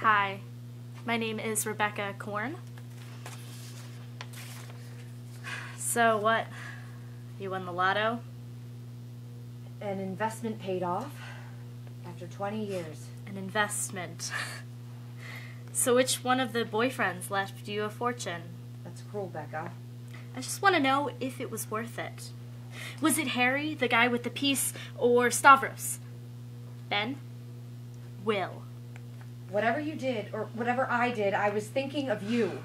Hi, my name is Rebecca Korn. So, what? You won the lotto? An investment paid off after 20 years. An investment. so, which one of the boyfriends left you a fortune? That's cruel, Becca. I just want to know if it was worth it. Was it Harry, the guy with the piece, or Stavros? Ben? Will? Whatever you did, or whatever I did, I was thinking of you.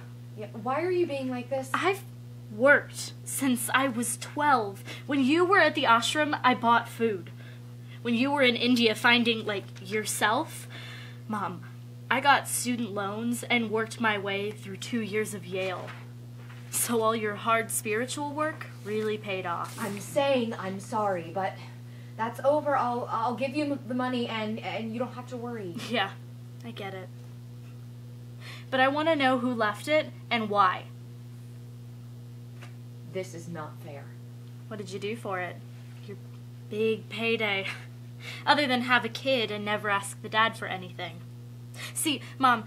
Why are you being like this? I've worked since I was 12. When you were at the ashram, I bought food. When you were in India finding, like, yourself, Mom, I got student loans and worked my way through two years of Yale. So all your hard spiritual work really paid off. I'm saying I'm sorry, but that's over. I'll I'll give you the money and and you don't have to worry. Yeah, I get it. But I want to know who left it and why. This is not fair. What did you do for it? Your big payday. Other than have a kid and never ask the dad for anything. See, Mom,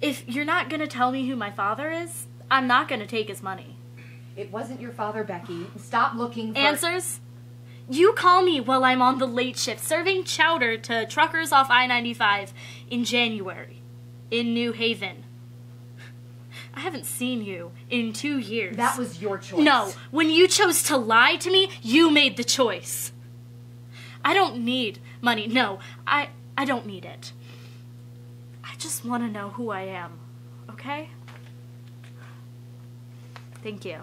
if you're not gonna tell me who my father is, I'm not gonna take his money. It wasn't your father, Becky. Stop looking for Answers? You call me while I'm on the late shift serving chowder to truckers off I 95 in January in New Haven. I haven't seen you in two years. That was your choice. No, when you chose to lie to me, you made the choice. I don't need money. No, I I don't need it. I just want to know who I am. Okay? Thank you.